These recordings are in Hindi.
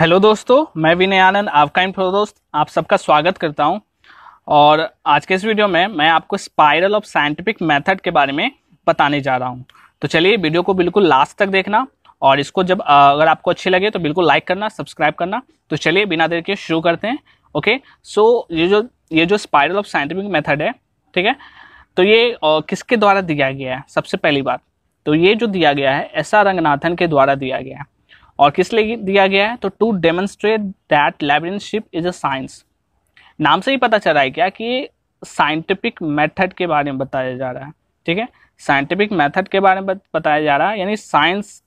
हेलो दोस्तों, मैं विनय आनंद, आपका इन्फो दोस्त आप सबका स्वागत करता हूँ। और आज के इस वीडियो में मैं आपको स्पाइरल ऑफ़ साइंटिफिक मेथड के बारे में बताने जा रहा हूँ। तो चलिए वीडियो को बिल्कुल लास्ट तक देखना, और इसको जब अगर आपको अच्छी लगे तो बिल्कुल लाइक करना सब्सक्राइब करना। तो चलिए बिना देर के शुरू करते हैं ओके सो ये जो ये जो स्पाइरल ऑफ़ साइंटिफिक मैथड है, ठीक है? तो ये किसके द्वारा दिया गया है? सबसे पहली बात तो ये जो दिया गया है एस आर रंगनाथन के द्वारा दिया गया है। और किस लिए दिया गया है? तो to demonstrate that librarianship is a science नाम से ही पता चल है क्या कि साइंटिफिक मेथड के बारे में बताया जा रहा है। ठीक है? साइंटिफिक मेथड के बारे में बताया जा रहा है, यानी साइंस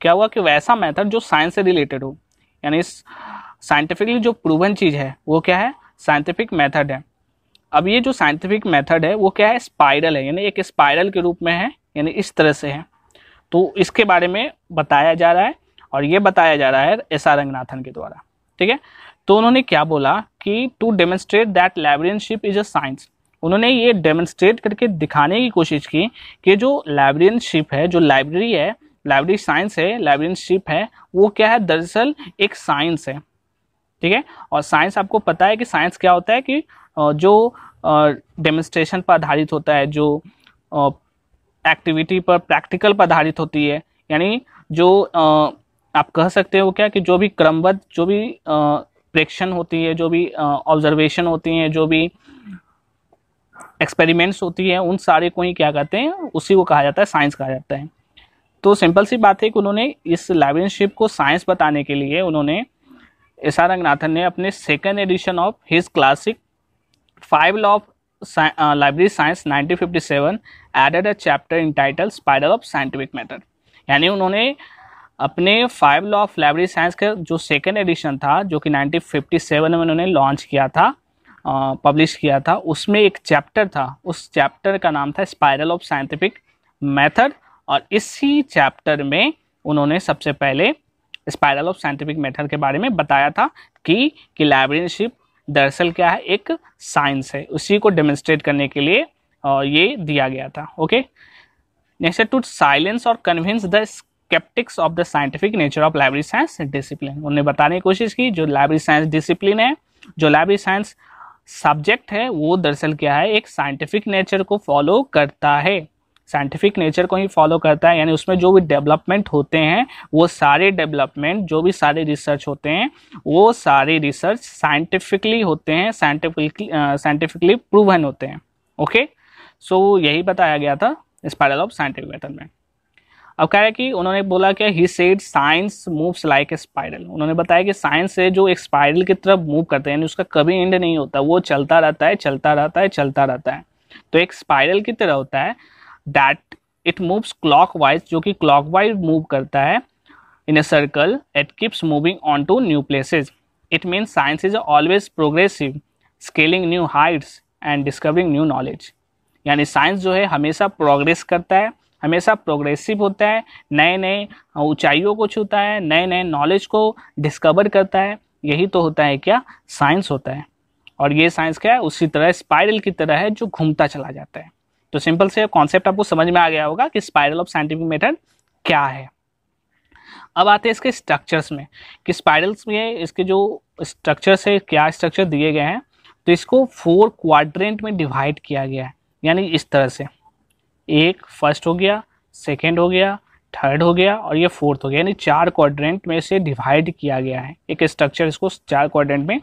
क्या हुआ कि वैसा मेथड जो साइंस से रिलेटेड हो। यानी साइंटिफिकली जो प्रूवन चीज़ है, वो क्या है? साइंटिफिक मेथड है। अब ये जो साइंटिफिक मेथड है, वो क्या है? स्पाइरल है। यानी एक स्पाइरल के रूप में है, यानी इस तरह से है। तो इसके बारे में बताया जा रहा है और ये बताया जा रहा है एस आर रंगनाथन के द्वारा, ठीक है? तो उन्होंने क्या बोला कि to demonstrate that librarianship is a science उन्होंने ये डेमोन्स्ट्रेट करके दिखाने की कोशिश की कि जो लाइब्रेरियनशिप है, जो लाइब्रेरी है लाइब्रेरी साइंस है लाइब्रेरियनशिप है, वो क्या है? दरअसल एक साइंस है, ठीक है? और साइंस आपको पता है कि साइंस क्या होता है कि जो डेमोन्स्ट्रेशन पर आधारित होता है, जो एक्टिविटी पर प्रैक्टिकल पर आधारित होती है। यानी जो आ, आप कह सकते हो क्या कि जो भी क्रमबद्ध जो भी प्रेक्षण होती है जो भी ऑब्जर्वेशन होती हैं जो भी एक्सपेरिमेंट्स होती है उन सारे को ही क्या कहते हैं उसी को कहा जाता है साइंस कहा जाता है। तो सिंपल सी बात है कि उन्होंने इस लाइब्रेरियनशिप को साइंस बताने के लिए उन्होंने एस आर रंगनाथन ने अपने second edition of his classic five law of library science 1957 added a chapter in title spiral of scientific matter यानी उन्होंने अपने five law of library science का जो सेकेंड एडिशन था, जो कि 1957 में उन्होंने लॉन्च किया था पब्लिश किया था, उसमें एक चैप्टर था। उस चैप्टर का नाम था स्पाइरल ऑफ़ साइंटिफिक मेथड और इसी चैप्टर में उन्होंने सबसे पहले स्पाइरल ऑफ़ साइंटिफिक मेथड के बारे में बताया था कि कि लाइब्रेरीशिप दरअसल क्या है, एक साइंस है। उसी को डेमोन्स्ट्रेट करने के लिए ये दिया गया था ओके नेक्स्ट टू साइलेंस और convince the sceptics of the scientific nature of library science discipline उन्होंने बताने की कोशिश की, जो लाइब्रेरी साइंस डिसिप्लिन है, जो लाइब्रेरी साइंस सब्जेक्ट है, वो दरअसल क्या है, एक साइंटिफिक नेचर को फॉलो करता है। साइंटिफिक नेचर को ही फॉलो करता है यानी उसमें जो भी डेवलपमेंट होते हैं वो सारे डेवलपमेंट जो भी सारे रिसर्च होते हैं वो सारे रिसर्च साइंटिफिकली होते हैं साइंटिफिकली साइंटिफिकली प्रूवन होते हैं ओके सो so, यही बताया गया था स्पायरल ऑफ़ साइंटिफिक मेथड में। अब कह रहे कि उन्होंने बोला कि he said science moves like a spiral उन्होंने बताया कि साइंस से जो एक स्पाइरल की तरफ़ मूव करते हैं यानी उसका कभी एंड नहीं होता वो चलता रहता है चलता रहता है चलता रहता है। तो एक स्पाइरल की तरह होता है दैट इट मूव्स क्लॉकवाइज जो कि क्लॉकवाइज मूव करता है in a circle it keeps moving on to new places it means science is always progressive scaling new heights and discovering new knowledge यानी साइंस जो है हमेशा प्रोग्रेस करता है, हमेशा प्रोग्रेसिव होता है नए नए ऊंचाइयों को छूता है नए नए नॉलेज को डिस्कवर करता है। यही तो होता है क्या? साइंस होता है। और ये साइंस क्या है? उसी तरह स्पाइरल की तरह है जो घूमता चला जाता है। तो सिंपल से कॉन्सेप्ट आपको समझ में आ गया होगा कि स्पाइरल ऑफ़ साइंटिफिक मेथड क्या है। अब आते हैं इसके स्ट्रक्चर्स में, कि स्पाइरल्स में इसके जो स्ट्रक्चर्स है, क्या स्ट्रक्चर दिए गए हैं तो इसको फोर क्वाड्रेंट में डिवाइड किया गया है, यानी इस तरह से। एक फ़र्स्ट हो गया सेकेंड हो गया थर्ड हो गया और ये फोर्थ हो गया, यानी चार क्वाड्रेंट में से डिवाइड किया गया है। एक स्ट्रक्चर इसको चार क्वाड्रेंट में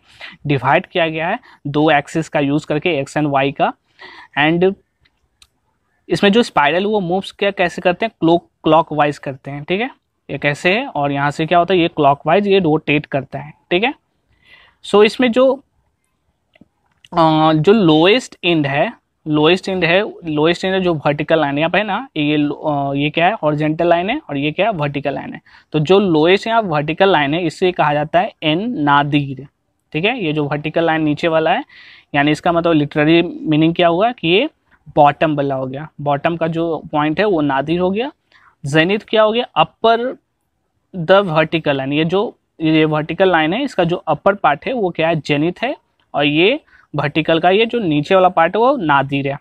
डिवाइड किया गया है, दो एक्सिस का यूज़ करके एक्स एंड वाई का। एंड इसमें जो स्पाइरल वो मूव्स क्या, कैसे करते हैं? क्लोक क्लॉक वाइज करते हैं, ठीक है? ये कैसे है? और यहाँ से क्या होता है? ये क्लॉक वाइज ये रोटेट करता है, ठीक है? सो इसमें जो जो लोएस्ट एंड है लोएस्ट एंड है लोएस्ट एंड है जो वर्टिकल लाइन यहाँ पे ना? ये ये क्या है? हॉरिजेंटल लाइन है, और ये क्या है? वर्टिकल लाइन है। तो जो लोएस्ट या वर्टिकल लाइन है इसे कहा जाता है एन नादीर, ठीक है? ये जो वर्टिकल लाइन नीचे वाला है, यानी इसका मतलब लिटररी मीनिंग क्या हुआ? कि ये बॉटम वाला हो गया। बॉटम का जो पॉइंट है, वो नादिर हो गया। जेनिथ क्या हो गया? अपर द वर्टिकल लाइन ये जो, ये वर्टिकल लाइन है, इसका जो अपर पार्ट है, वो क्या है? जेनिथ है। और ये वर्टिकल का ये जो नीचे वाला पार्ट है, वो नादिर है।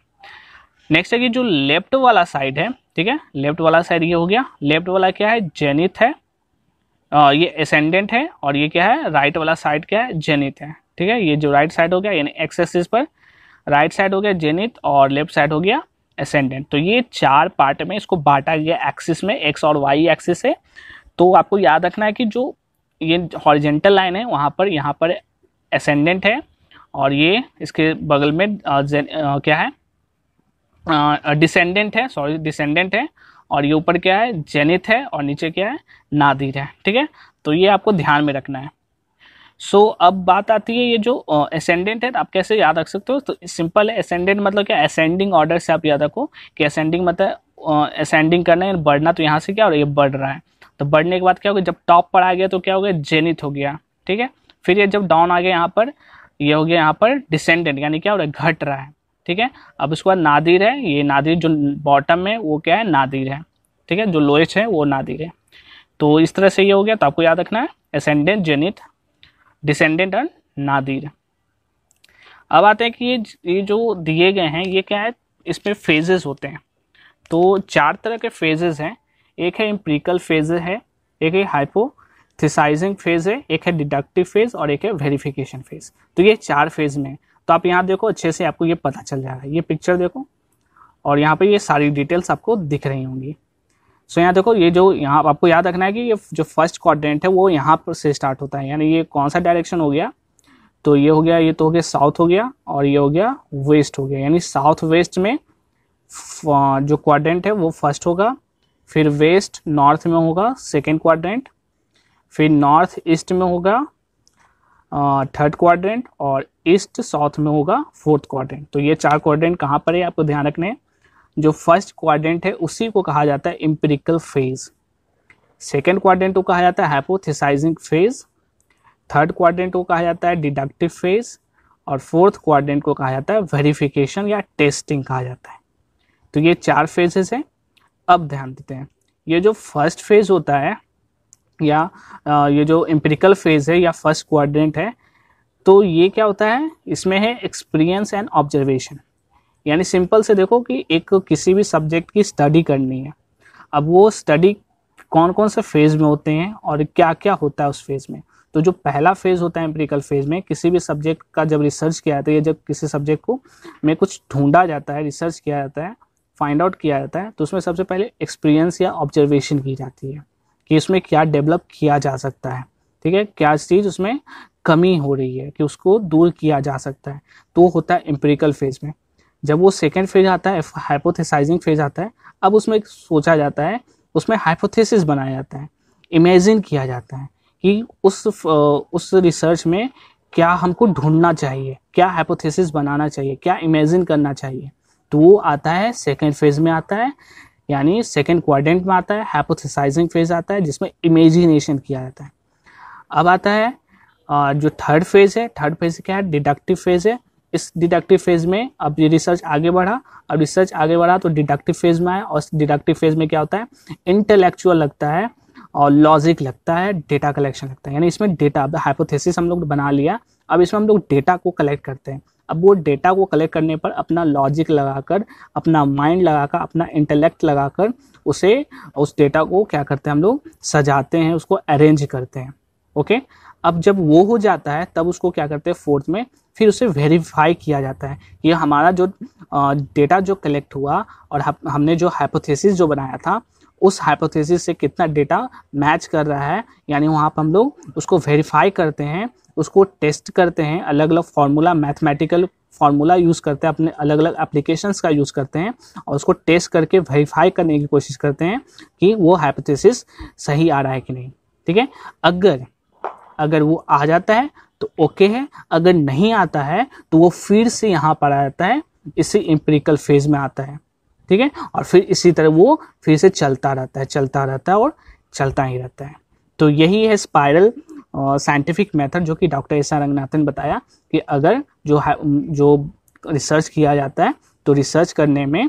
नेक्स्ट है कि जो लेफ़्ट वाला साइड है, ठीक है? लेफ़्ट वाला साइड ये हो गया। लेफ़्ट वाला क्या है? जेनिथ है। और ये एसेंडेंट है। और ये क्या है? राइट वाला साइड क्या है? जेनिथ है। ठीक है? ये जो राइट साइड हो गया, यानी एक्स एक्सिस पर। राइट साइड हो गया जेनिथ और लेफ़्ट साइड हो गया एसेंडेंट तो ये चार पार्ट में इसको बांटा गया एक्सिस में एक्स और वाई एक्सिस है तो आपको याद रखना है कि जो ये हॉरिजेंटल लाइन है वहाँ पर यहाँ पर एसेंडेंट है. और ये इसके बगल में आ, आ, क्या है? डिसेंडेंट है सॉरी डिसेंडेंट है. और ये ऊपर क्या है? जेनिथ है और नीचे क्या है? नादिर है. ठीक है? तो ये आपको ध्यान में रखना है. सो so, अब बात आती है ये जो असेंडेंट है तो आप कैसे याद रख सकते हो? तो सिंपल है असेंडेंट मतलब क्या? असेंडिंग ऑर्डर से आप याद रखो कि असेंडिंग मतलब असेंडिंग करना है बढ़ना तो यहाँ से क्या हो है? ये बढ़ रहा है। तो बढ़ने के बाद क्या होगा जब टॉप पर आ गया तो क्या हो गया? जेनिथ हो गया ठीक है? फिर ये जब डाउन आ गया यहाँ पर ये हो गया यहाँ पर डिसेंडेंट यानी क्या हो रहा है? घट रहा है ठीक है? अब उसके बाद नादिर है ये नादिर जो बॉटम में वो क्या है? नादिर है ठीक है? जो लोएस्ट है वो नादिर है। तो इस तरह से ये हो गया तो आपको याद रखना है असेंडेंट जेनिथ डिसेंडेंट और नादिर अब आते हैं कि ये ये जो दिए गए हैं, ये क्या है? इसमें फेजेस होते हैं। तो चार तरह के फेजेस हैं। एक है इम्प्रिकल फ़ेज़ है, एक है हाइपोथिसाइजिंग फ़ेज़ है, एक है डिडक्टिव फ़ेज़ और एक है वेरिफिकेशन फ़ेज़ तो ये चार फ़ेज़ में तो आप यहाँ देखो, अच्छे से आपको ये पता चल जाएगा ये पिक्चर देखो, और यहाँ पे ये सारी डिटेल्स आपको दिख रही होंगी। सो यहाँ देखो, ये जो यहाँ आपको याद रखना है कि ये जो फ़र्स्ट क्वाड्रेंट है, वो यहाँ पर से स्टार्ट होता है। यानी ये कौन सा डायरेक्शन हो गया? तो ये हो गया, ये तो हो गया साउथ हो गया और ये हो गया वेस्ट हो गया। यानी साउथ वेस्ट में जो क्वाड्रेंट है, वो फ़र्स्ट होगा, फिर वेस्ट नॉर्थ में होगा सेकेंड क्वाड्रेंट फिर नॉर्थ ईस्ट में होगा थर्ड क्वाड्रेंट और ईस्ट साउथ में होगा फोर्थ क्वाड्रेंट तो ये चार क्वाड्रेंट कहाँ पर है, आपको ध्यान रखने जो फ़र्स्ट क्वाड्रेंट है, उसी को कहा जाता है इम्पेरिकल फ़ेज़ सेकेंड क्वाड्रेंट को कहा जाता है हाइपोथिसाइजिंग फ़ेज़ थर्ड क्वाड्रेंट को कहा जाता है डिडक्टिव फ़ेज़ और फोर्थ क्वाड्रेंट को कहा जाता है वेरिफिकेशन या टेस्टिंग कहा जाता है। तो ये चार फेजेस हैं। अब ध्यान देते हैं। ये जो फ़र्स्ट फ़ेज़ होता है, या ये जो इम्पेरिकल फ़ेज़ है या फ़र्स्ट क्वाड्रेंट है तो ये क्या होता है? इसमें है एक्सपीरियंस एंड ऑब्जर्वेशन यानी सिंपल से देखो कि एक किसी भी सब्जेक्ट की स्टडी करनी है। अब वो स्टडी कौन कौन से फ़ेज़ में होते हैं और क्या क्या होता है उस फ़ेज़ में? तो जो पहला फ़ेज़ होता है एम्पेरिकल फ़ेज़ में, किसी भी सब्जेक्ट का जब रिसर्च किया जाता है या जब किसी सब्जेक्ट को में कुछ ढूंढा जाता है रिसर्च किया जाता है फाइंड आउट किया जाता है तो उसमें सबसे पहले एक्सपीरियंस या ऑब्जर्वेशन की जाती है कि उसमें क्या डेवलप किया जा सकता है। ठीक है? क्या चीज़ उसमें कमी हो रही है कि उसको दूर किया जा सकता है? तो होता है एम्पेरिकल फ़ेज़ में। जब वो सेकेंड फ़ेज़ आता है हाइपोथेसाइजिंग फ़ेज़ आता है, अब उसमें सोचा जाता है, उसमें हाइपोथेसिस बनाया जाता है इमेजिन किया जाता है कि उस उस रिसर्च में क्या हमको ढूंढना चाहिए, क्या हाइपोथेसिस बनाना चाहिए, क्या इमेजिन करना चाहिए। तो वो आता है सेकेंड फ़ेज़ में आता है, यानी सेकेंड क्वाड्रेंट में आता है हाइपोथेसाइजिंग फ़ेज़ आता है, जिसमें इमेजिनेशन किया जाता है। अब आता है जो थर्ड फ़ेज़ है थर्ड फ़ेज़ क्या है? डिडक्टिव फ़ेज़ है। इस डिडक्टिव फ़ेज़ में अब ये रिसर्च आगे बढ़ा, अब रिसर्च आगे बढ़ा तो डिडक्टिव फ़ेज़ में आया और डिडक्टिव फ़ेज़ में क्या होता है? इंटेलेक्चुअल लगता है और लॉजिक लगता है डेटा कलेक्शन लगता है। यानी इसमें डेटा हाइपोथेसिस हम लोग बना लिया, अब इसमें हम लोग डेटा को कलेक्ट करते हैं। अब वो डेटा को कलेक्ट करने पर अपना लॉजिक लगाकर, अपना माइंड लगाकर, अपना इंटेलेक्ट लगाकर उसे, उस डेटा को क्या करते हैं हम लोग? सजाते हैं, उसको अरेंज करते हैं। ओके? अब जब वो हो जाता है, तब उसको क्या करते हैं, फोर्थ में, फिर उसे वेरीफाई किया जाता है। ये हमारा जो डेटा जो कलेक्ट हुआ और हमने जो हाइपोथेसिस जो बनाया था, उस हाइपोथेसिस से कितना डेटा मैच कर रहा है, यानी वहाँ पर हम लोग उसको वेरीफाई करते हैं, उसको टेस्ट करते हैं अलग अलग फार्मूला मैथमेटिकल फार्मूला यूज़ करते हैं, अपने अलग अलग एप्लीकेशंस का यूज़ करते हैं, और उसको टेस्ट करके वेरीफाई करने की कोशिश करते हैं कि वो हाइपोथेसिस सही आ रहा है कि नहीं। ठीक है? अगर अगर वो आ जाता है तो ओके है। अगर नहीं आता है तो वो फिर से यहाँ पर आ जाता है। इसी इम्पेरिकल फ़ेज़ में आता है। ठीक है? और फिर इसी तरह वो फिर से चलता रहता है, चलता रहता है और चलता ही रहता है। तो यही है स्पाइरल साइंटिफिक मेथड जो कि डॉक्टर एस आर रंगनाथन बताया कि अगर जो जो रिसर्च किया जाता है तो रिसर्च करने में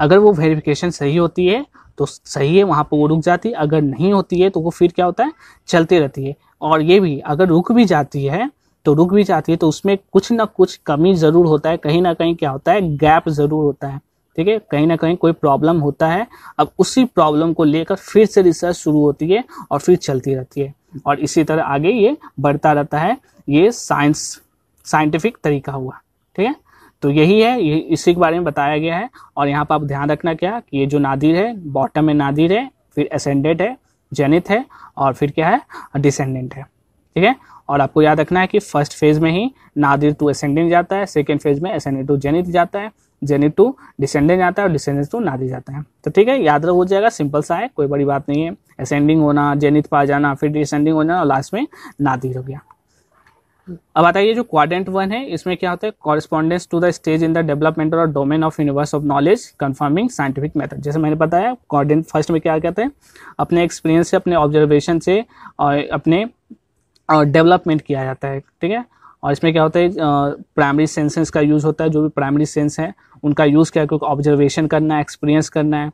अगर वो वेरिफिकेशन सही होती है तो सही है, वहाँ पर वो रुक जाती है। अगर नहीं होती है तो वो फिर क्या होता है? चलती रहती है। और ये भी, अगर रुक भी जाती है तो रुक भी जाती है तो उसमें कुछ ना कुछ कमी ज़रूर होता है। कहीं ना कहीं क्या होता है गैप ज़रूर होता है। ठीक है? कहीं ना कहीं कोई प्रॉब्लम होता है, अब उसी प्रॉब्लम को लेकर फिर से रिसर्च शुरू होती है और फिर चलती रहती है। और इसी तरह आगे ये बढ़ता रहता है, ये साइंस साइंटिफिक तरीका हुआ। ठीक है? तो यही है, ये इसी के बारे में बताया गया है। और यहाँ पर आप ध्यान रखना क्या, कि ये जो नादिर है बॉटम में नादिर है, फिर असेंडेंट है जेनिथ है और फिर क्या है? डिसेंडेंट है। ठीक है? और आपको याद रखना है कि फ़र्स्ट फ़ेज़ में ही नादिर टू असेंडेंट जाता है सेकेंड फ़ेज़ में असेंडेंट टू जेनिथ जाता है, जेनित टू डिसेंडेंट जाता है और डिसेंडेंट टू नादिर जाता है। तो ठीक है, याद रख हो जाएगा सिंपल सा है, कोई बड़ी बात नहीं है। असेंडिंग होना, जेनित पा जाना, फिर डिसेंडिंग हो जाना और लास्ट में नादिर हो गया। अब आता है ये जो क्वाड्रेंट वन है, इसमें क्या होता है? Correspondence to the stage in the development और domain of universe of knowledge conforming scientific method जैसे मैंने बताया क्वाड्रेंट फ़र्स्ट में क्या कहते हैं? अपने एक्सपीरियंस से, अपने ऑब्जर्वेशन से, और अपने डेवलपमेंट किया जाता है, ठीक है? और इसमें क्या होता है? प्राइमरी सेंसेस का यूज़ होता है, जो भी प्राइमरी सेंस है, उनका यूज़ क्या है? क्योंकि ऑब्जर्वेशन करना है एक्सपीरियंस करना है।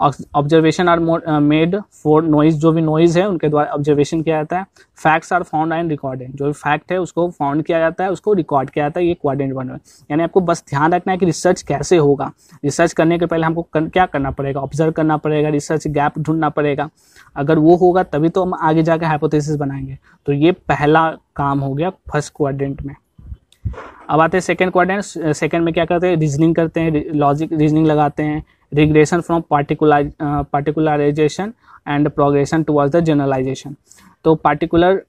Observation are made for noise जो भी नॉइज़ है उनके द्वारा ऑब्जर्वेशन किया जाता है। Facts are found and recorded जो भी फैक्ट है उसको फाउंड किया जाता है उसको रिकॉर्ड किया जाता है ये क्वाड्रेंट वन में। यानी आपको बस ध्यान रखना है कि रिसर्च कैसे होगा। रिसर्च करने के पहले हमको कर, क्या करना पड़ेगा? ऑब्ज़र्व करना पड़ेगा रिसर्च गैप ढूंढना पड़ेगा। अगर वो होगा तभी तो हम आगे जाकर हाइपोथेसिस बनाएँगे। तो ये पहला काम हो गया फ़र्स्ट क्वाड्रेंट में। अब आते हैं सेकेंड क्वाड्रेंट सेकेंड में क्या करते हैं? रीजनिंग करते हैं लॉजिक रीजनिंग लगाते हैं। Regression from particular particularization and progression towards the generalization तो पार्टिकुलर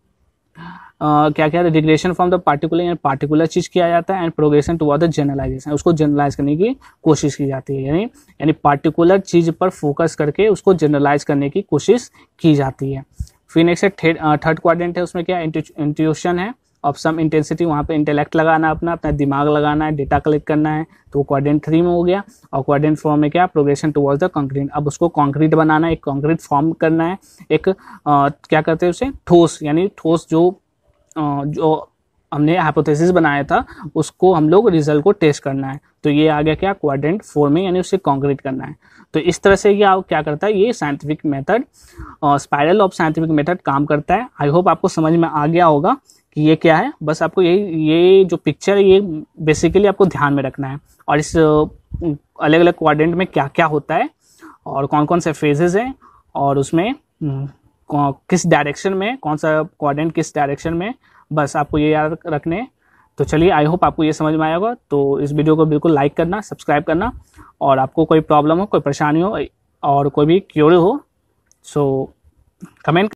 Uh, क्या क्या रिग्रेशन फ्रॉम द पार्टिकुलर यानी पार्टिकुलर चीज़ किया जाता है and progression toward the generalization उसको जनरलाइज करने की कोशिश की जाती है यानी यानी पार्टिकुलर चीज़ पर फोकस करके उसको जनरलाइज करने की कोशिश की जाती है। फिर नेक्स्ट है थर्ड क्वाड्रेंट है उसमें क्या इंट्यूशन है? ऑफ़ सम इंटेंसिटी वहाँ पे इंटेलेक्ट लगाना अपना अपना दिमाग लगाना है डेटा कलेक्ट करना है तो वो क्वाड्रेंट थ्री में हो गया। और क्वाड्रेंट फोर में क्या? प्रोग्रेशन टुवर्ड्स द कंक्रीट अब उसको कंक्रीट बनाना है एक कंक्रीट फॉर्म करना है एक आ, क्या कहते हैं उसे? ठोस यानी ठोस जो आ, जो हमने हाइपोथेसिस बनाया था उसको हम लोग रिज़ल्ट को टेस्ट करना है। तो ये आ गया क्या? क्वाड्रेंट फोर में यानी उसे कॉन्क्रीट करना है। तो इस तरह से ये क्या करता है? ये scientific method spiral of scientific method काम करता है। आई होप आपको समझ में आ गया होगा। कि ये क्या है? बस आपको ये ये जो पिक्चर है, ये बेसिकली आपको ध्यान में रखना है। और इस अलग अलग क्वाड्रेंट में क्या क्या होता है और कौन कौन से फेजेस हैं और उसमें किस डायरेक्शन में, कौन सा क्वाड्रेंट किस डायरेक्शन में, बस आपको ये याद रखने तो चलिए आई होप आपको ये समझ में आया होगा। तो इस वीडियो को बिल्कुल लाइक करना सब्सक्राइब करना और आपको कोई प्रॉब्लम हो, कोई परेशानी हो और कोई भी क्योर हो सो कमेंट